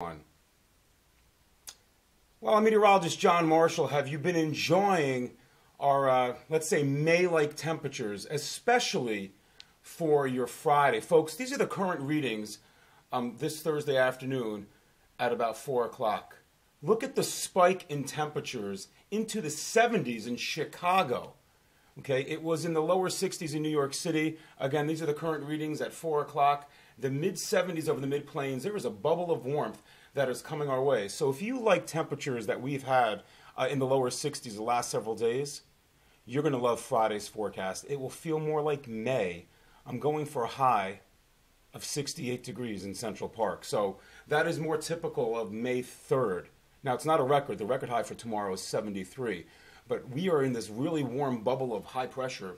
One. Well, meteorologist John Marshall. Have you been enjoying our, uh, let's say, May like temperatures, especially for your Friday? Folks, these are the current readings um, this Thursday afternoon at about 4 o'clock. Look at the spike in temperatures into the 70s in Chicago. Okay, it was in the lower 60s in New York City. Again, these are the current readings at 4 o'clock. The mid 70s over the mid plains. There is a bubble of warmth that is coming our way. So if you like temperatures that we've had uh, in the lower 60s the last several days, you're going to love Friday's forecast. It will feel more like May. I'm going for a high of 68 degrees in Central Park. So that is more typical of May 3rd. Now, it's not a record. The record high for tomorrow is 73. But we are in this really warm bubble of high pressure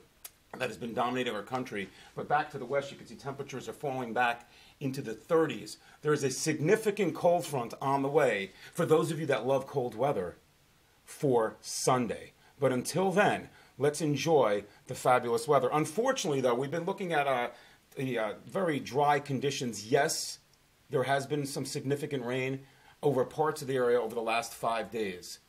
that has been dominating our country. But back to the west, you can see temperatures are falling back into the 30s. There is a significant cold front on the way for those of you that love cold weather for Sunday. But until then, let's enjoy the fabulous weather. Unfortunately, though, we've been looking at uh, the uh, very dry conditions. Yes, there has been some significant rain over parts of the area over the last five days.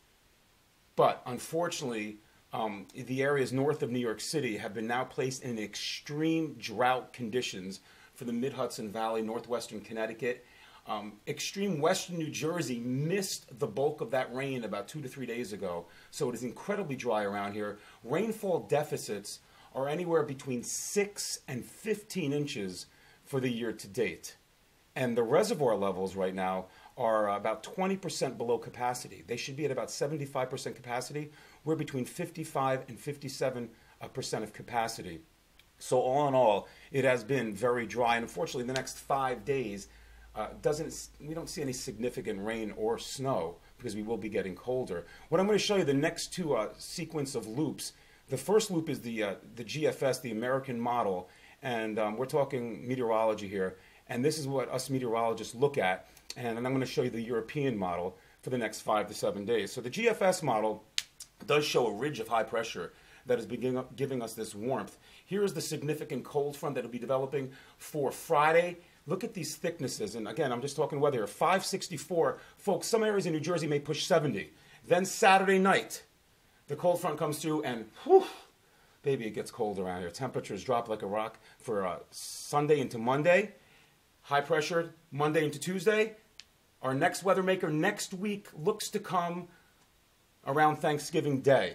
But unfortunately, um, the areas north of New York City have been now placed in extreme drought conditions for the Mid Hudson Valley, northwestern Connecticut. Um, extreme western New Jersey missed the bulk of that rain about two to three days ago, so it is incredibly dry around here. Rainfall deficits are anywhere between 6 and 15 inches for the year to date. And the reservoir levels right now are about 20% below capacity. They should be at about 75% capacity. We're between 55 and 57% of capacity. So all in all, it has been very dry. And unfortunately, the next five days uh, doesn't we don't see any significant rain or snow because we will be getting colder. What I'm going to show you the next two uh, sequence of loops. The first loop is the uh, the GFS, the American model, and um, we're talking meteorology here. And this is what us meteorologists look at and I'm going to show you the European model for the next five to seven days. So the GFS model does show a ridge of high pressure that is giving us this warmth. Here is the significant cold front that will be developing for Friday. Look at these thicknesses. And again, I'm just talking weather here. 564. Folks, some areas in New Jersey may push 70. Then Saturday night, the cold front comes through and whew, baby, it gets cold around here. Temperatures drop like a rock for uh, Sunday into Monday. High pressure Monday into Tuesday. Our next weather maker next week looks to come around Thanksgiving Day.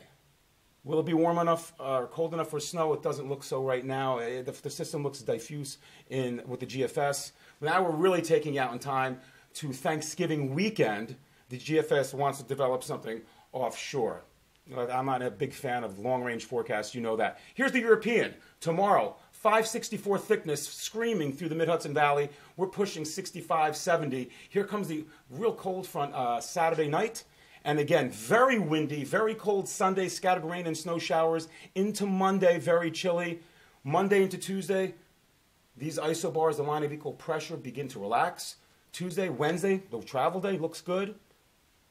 Will it be warm enough or uh, cold enough for snow? It doesn't look so right now. Uh, the, the, system looks diffuse in with the GFS. Now we're really taking out in time to Thanksgiving weekend. The GFS wants to develop something offshore. I'm not a big fan of long range forecasts, you know that. Here's the European. Tomorrow, 564 thickness screaming through the Mid Hudson Valley. We're pushing 65, 70. Here comes the real cold front uh, Saturday night. And again, very windy, very cold Sunday, scattered rain and snow showers. Into Monday, very chilly. Monday into Tuesday, these isobars, the line of equal pressure, begin to relax. Tuesday, Wednesday, the travel day looks good.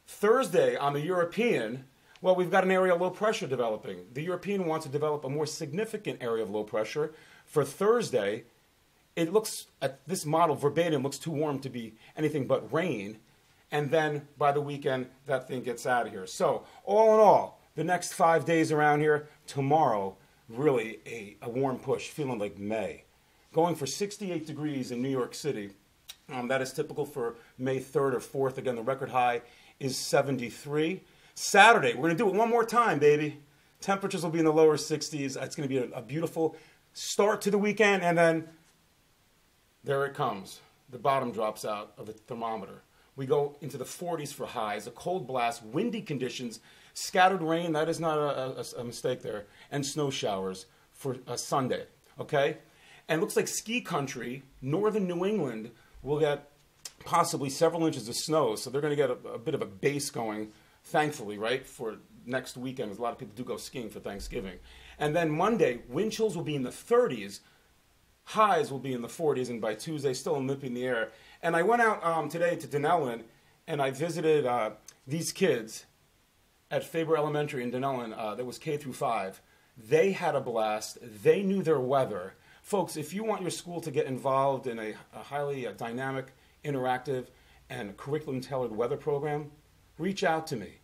Thursday I'm a European, well, we've got an area of low pressure developing. The European wants to develop a more significant area of low pressure. For Thursday, it looks at this model verbatim looks too warm to be anything but rain. And then by the weekend, that thing gets out of here. So, all in all, the next five days around here, tomorrow, really a, a warm push, feeling like May. Going for 68 degrees in New York City. Um, that is typical for May 3rd or 4th. Again, the record high is 73. Saturday, we're going to do it one more time, baby. Temperatures will be in the lower 60s. It's going to be a, a beautiful start to the weekend, and then there it comes. The bottom drops out of the thermometer. We go into the 40s for highs, a cold blast, windy conditions, scattered rain, that is not a, a, a mistake there, and snow showers for a Sunday, okay? And looks like ski country, northern New England, will get possibly several inches of snow, so they're going to get a, a bit of a base going thankfully, right, for next weekend. A lot of people do go skiing for Thanksgiving. And then Monday, wind chills will be in the 30s, highs will be in the 40s, and by Tuesday, still a nip in the air. And I went out um, today to Dunellen, and I visited uh, these kids at Faber Elementary in Dunellen. Uh, that was K through 5. They had a blast. They knew their weather. Folks, if you want your school to get involved in a, a highly uh, dynamic, interactive, and curriculum tailored weather program, reach out to me.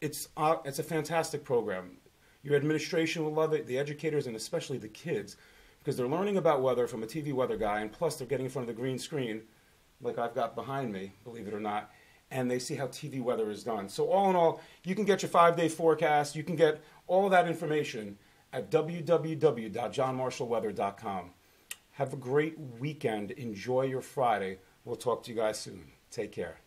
It's, uh, it's a fantastic program. Your administration will love it, the educators, and especially the kids, because they're learning about weather from a TV weather guy, and plus they're getting in front of the green screen, like I've got behind me, believe it or not, and they see how TV weather is done. So, all in all, you can get your five day forecast, you can get all that information at www.johnmarshallweather.com. Have a great weekend. Enjoy your Friday. We'll talk to you guys soon. Take care.